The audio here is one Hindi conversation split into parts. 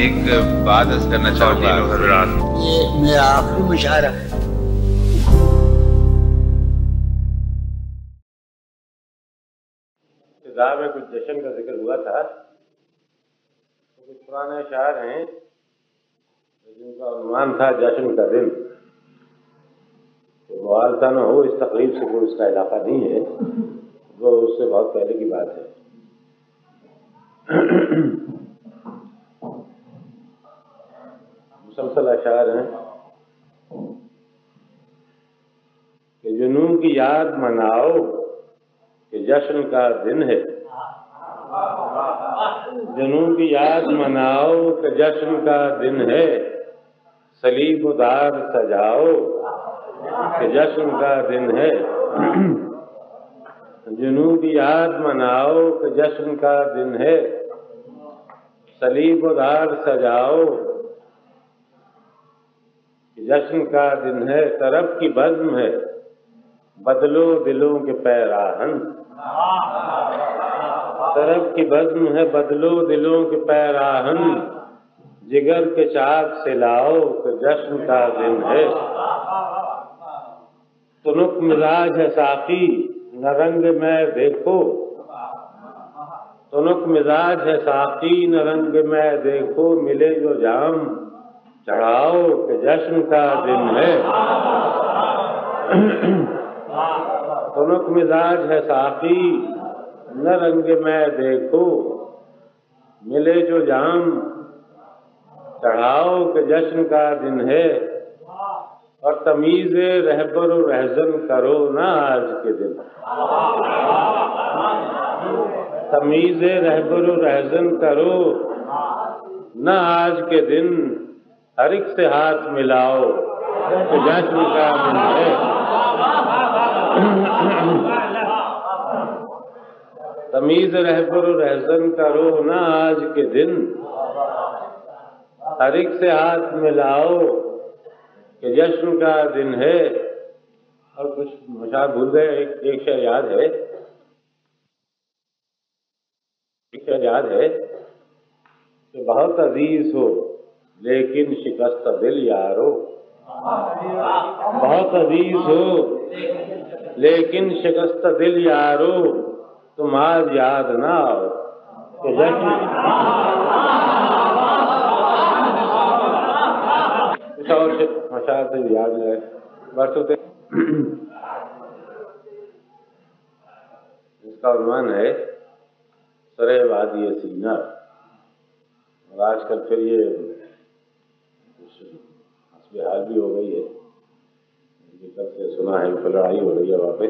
एक बात अर्ज़ करना चाहूँगा। ये मेरा आखिरी मुशायरा। है में कुछ जश्न का ज़िक्र हुआ था। तो कुछ पुराने शायर हैं जिनका अनुमान था जश्न का दिन। तो मुआवजा न हो इस तकलीफ़ से कोई उसका इलाका नहीं है। वो उससे बहुत पहले की बात है। मुसलसल अशार हैं कि जुनून की याद मनाओ कि जश्न का दिन है। जुनून की याद मनाओ कि जश्न का दिन है। सलीब उदार सजाओ कि जश्न का दिन है। जुनून की याद मनाओ कि जश्न का दिन है। सलीब उदार सजाओ। जश्न का दिन है तरफ़ की बज्म है। बदलो दिलों के पैराहन। तरफ़ की बज्म है, बदलो दिलों के पैराहन। जिगर के चाक से लाओ कि जश्न का दिन है। तुनुक मिजाज है साकी न रंग में देखो। तुनुक मिजाज है साकी न रंग में देखो मिले जो जाम। चढ़ाओ के जश्न का दिन है। तुनुक मिजाज है साकी न रंग में देखो मिले जो जाम। चढ़ाओ के जश्न का दिन है। और तमीज रहबर रहजन करो ना आज के दिन। तमीज रहबर रहजन करो। न आज के दिन हर एक से हाथ मिलाओ। तो का दिन है? तमीज रहबर रहजन करो न आज के दिन हर एक से हाथ मिलाओ कि जश्न का दिन है। और कुछ मशाक भूल गए एक, एक याद है एक शेर याद है कि बहुत अज़ीज़ हो, लेकिन शिकस्त दिल यारो। बहुत अज़ीज़ हो, लेकिन शिकस्त दिल यारो तुम आज याद ना आओ। कुछ और से याद है। बरसों से इसका अनुमान है सरे वादी सीना और आजकल फिर ये हाल भी हो गई है। ये कल से सुना है कि लड़ाई हो रही है पे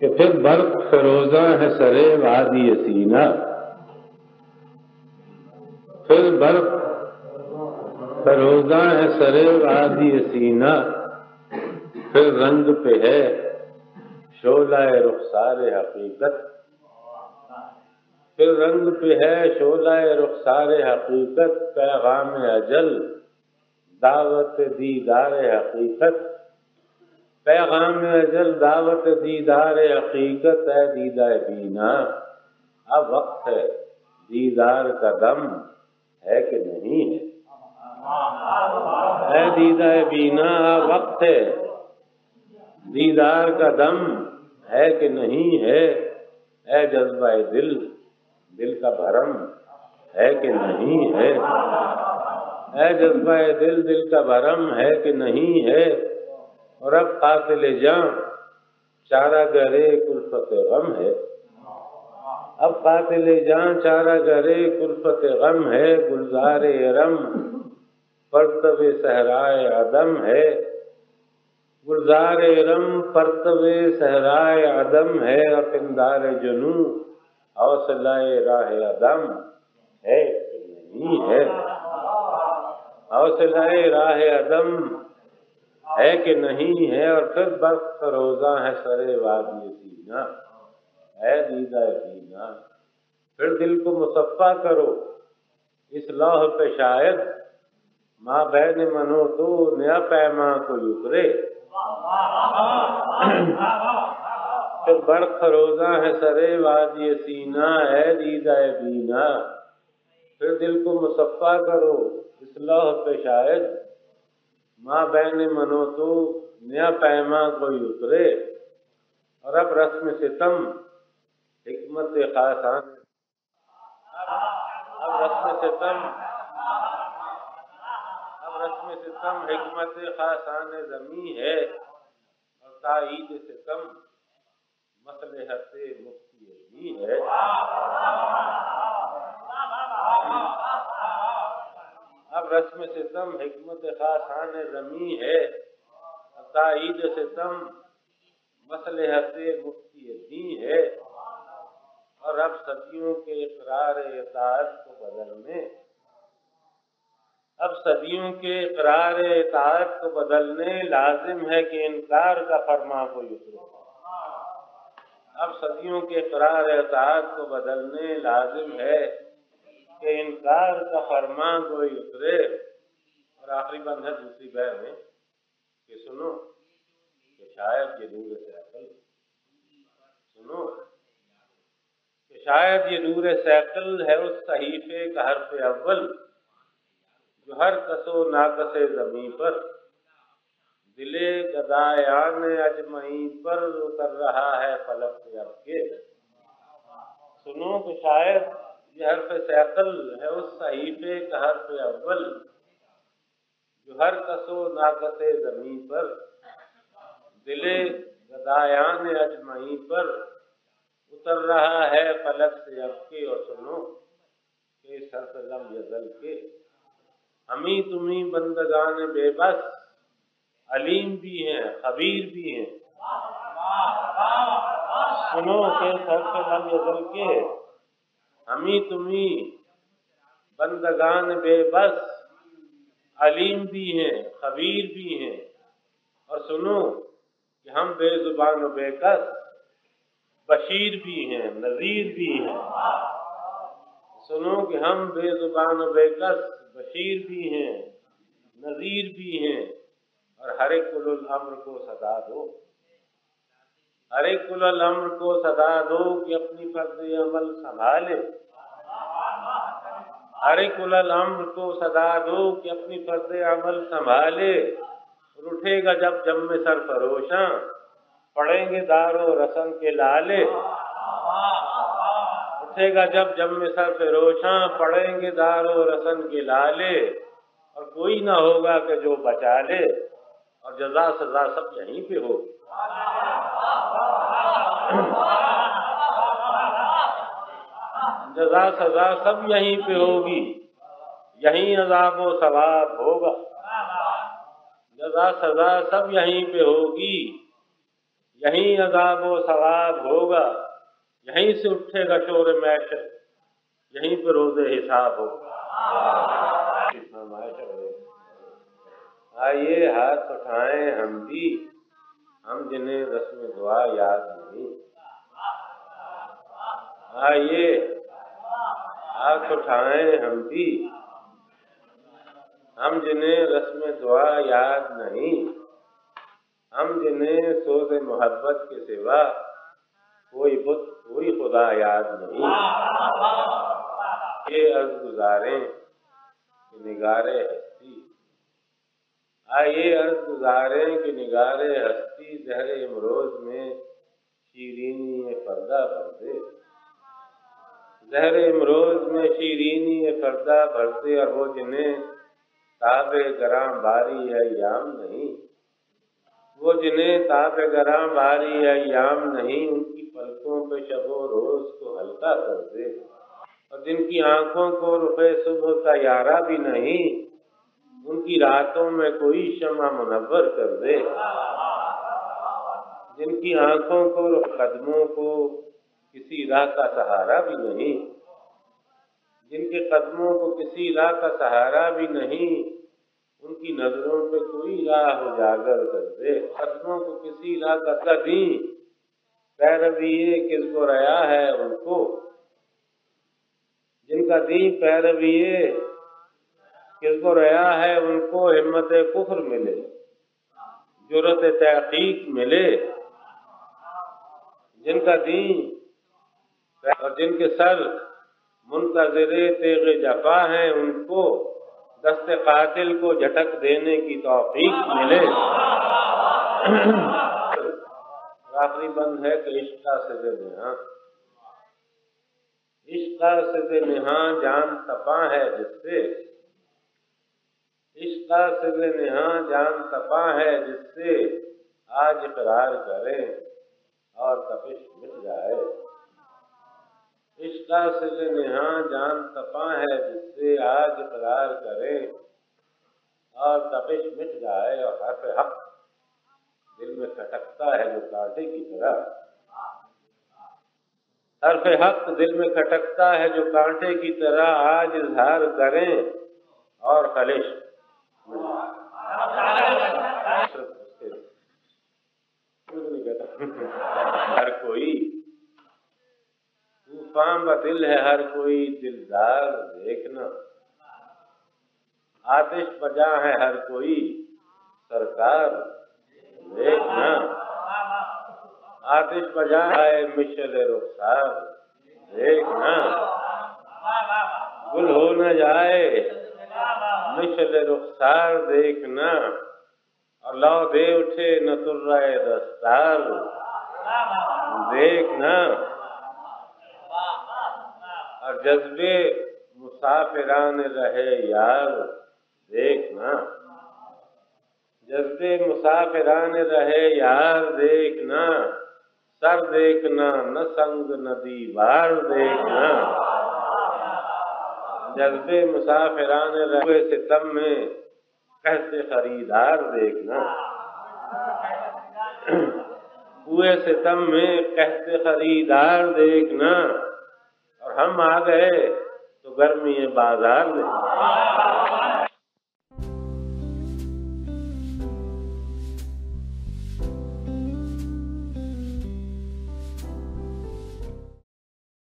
कि फिर बर्फ़ फरोजा है सरे वादी सीना फिर बर्फ़ फरोजा है सरे वादी सीना फिर रंग पे है शोला रुखसार हकीकत। फिर रंग पे है शोला रुखसार हकीकत, पैगाम अजल, दावत दीदार हकीकत। पैगाम अजल, दावत दीदार हकीकत है दीदा बीना। अब वक्त है दीदार का दम, है कि नहीं है? है दीदा बीना वक्त है दीदार का दम। है कि नहीं है? है जज्बा दिल दिल का भरम। है कि नहीं है? है जज्बा दिल दिल का भरम। है कि नहीं है? और अब कातिल जा चारा गरे कुल्फत गम है। अब कातिल जहाँ चारा गरे कुल्फत गम है। गुलजार रम परतब सहराए अदम है। गुलजार रम परतब सहराए अदम है और पिंदार जुनू, हौसलाए राह अदम। है नहीं है? हौसलाए राह अदम। है कि नहीं है? और फिर बर्फ़ रोजा है सरे वादी सीना है दीदा सीना फिर दिल को मुसफ़ा करो। इस लौह पे शायद माँ बहन मनो तो नया पैमा को युकरे फिर बर्फ़ रोजा है सरे वादी सीना है दीदा बीना। फिर दिल को मुसफ़ा करो इस लौह पे शायद। माँ बहन मनो तो नया पैमा कोई उतरे। और अब रस्म सितम, हिकमत खासान अब रस्म सितम, अब रस्म सितम, हिकमत खासान जमी है। और ताईद सितम मसलहत मुफ्ती भी है। अब रस्म से तम हिकमत खासान जमी है। ताईद सितम मसलहत मुफ्ती दी है। और अब सदियों के इकरार इतात को बदलने अब सदियों के इकरार इतात को बदलने लाजिम है कि इनकार का फरमा को उतरे अब सदियों के इकरार इतात को बदलने लाजिम है कि इनकार का फरमा कोई उतरे और आखिरी बंद है दूसरी बैर में कि सुनो, कि शायद ये दूर से अकल सुनो, कि शायद ये नूर सैकल है उस सहीफे का हर पे अव्वल। जो हर कसो नाकसे जमी पर। दिले गदायान अजमई पर उतर रहा है फलक के। सुनो कि शायद ये हरफ सैकल है, उस सहीफे का हरफ अव्वल। जो हर कसो नाकसे जमी पर। दिले गदायान अजमई पर उतर रहा है फलक से अब के, और सुनो, के सरसलम यजल के। हमी तुम्ही बंदगान बेबस। अलीम भी हैं, खबीर भी हैं। सुनो के सरसलम यजल के। हमी तुम्ही बंदगान बेबस। अलीम भी हैं, खबीर भी हैं। और सुनो कि हम बेजुबान बेकस। बशीर भी हैं, नज़ीर भी हैं। सुनो कि हम बेजुबान बेकस। बशीर भी हैं, नज़ीर भी हैं, और हर एक अम्र को सदा दो। हर एक अम्र को सदा दो कि अपनी फ़र्ज़ अमल संभाले। हर एक अम्र को सदा दो कि अपनी फ़र्ज़ अमल संभाले। उठेगा जब जम में सर फरोशा पढ़ेंगे दारो रसन के लाले। उठेगा जब जम में सर फरोशा पढ़ेंगे दारो रसन के लाले। और कोई ना होगा कि जो बचा ले। और जजा सजा सब यहीं पे हो। जजा सजा सब यहीं पे होगी। यहीं अजाब व सवाब होगा। जजा सजा सब यहीं पे होगी। यहीं अजाब व सवाब होगा। यहीं से उठेगा शोर मैशर यहीं पे रोज़े हिसाब होगा। आइए हाथ उठाएँ हम भी। हम जिन्हें रस्म दुआ याद नहीं। आइए हाथ उठाएँ हम भी। हम जिन्हें रस्म दुआ याद नहीं। हम जिन्हें सोज मोहब्बत के सिवा कोई बुत कोई खुदा याद नहीं। ये अर्ज़ गुजारे निगारे हस्ती। आइए अर्ज़ गुजारे कि निगारे हस्ती जहर इमरोज में शीरीनी पर्दा भर दे। जहर इमरोज में शीरीनी पर्दा भर दे और वो जिन्हें ताबे गराम बारी है याम नहीं वो जिन्हें ताबे गराम है याम नहीं, उनकी पलकों पे शबो रोज को हल्का कर दे। और जिनकी आँखों को रुपए सुबह का यारा भी नहीं, उनकी रातों में कोई शमा मुनवर कर दे। जिनकी आँखों को कदमों को किसी राह का सहारा भी नहीं, जिनके कदमों को किसी राह का सहारा भी नहीं उनकी नज़रों पे कोई राह उजागर कर दे। कदमों को किसी राह का कदी पैरवीए किसको रया है उनको? जिनका दी पैरवीए किसको रया है उनको हिम्मत कुफर मिले ज़रूरत तहकीक मिले। जिनका दी और जिनके सर मुंतजर तेग जफा हैं उनको दस्ते कातिल को झटक देने की तौफीक मिले। आखिरी बंद है कि इश्का से नेहा। इश्का से नेहा जान तपा है जिससे। इश्का से नेहा जान तपा है जिससे। आज इकरार करें और तपिश मिट जाए। इसका सिल नेहा जान तपा है जिससे आज इकरार करें। और तपिश मिट जाए और हर हक। दिल में खटकता है जो कांटे की तरह। हरफ हक दिल में खटकता है जो कांटे की तरह। आज इजहार करें और कलिश। हर कोई व दिल है हर कोई दिलदार, देखना। आतिश बजा है हर कोई सरकार, देखना। आतिश बजा है मिशल रुखसार, देखना। गुल हो न जाए, मिशल रुखसार, देखना। और लौ दे उठे न तुर्राए दस्तार, देखना। और जज्बे मुसाफिरान रहे, यार, देखना। जज्बे मुसाफिरान रहे, यार, देखना। सर देखना, न संग, न दीवार देखना। जज्बे मुसाफिरान रहे, सितम में कैसे खरीदार देखना। हुए सितम में कहते खरीदार देखना। हम आ गए तो गर्मी है बाज़ार में।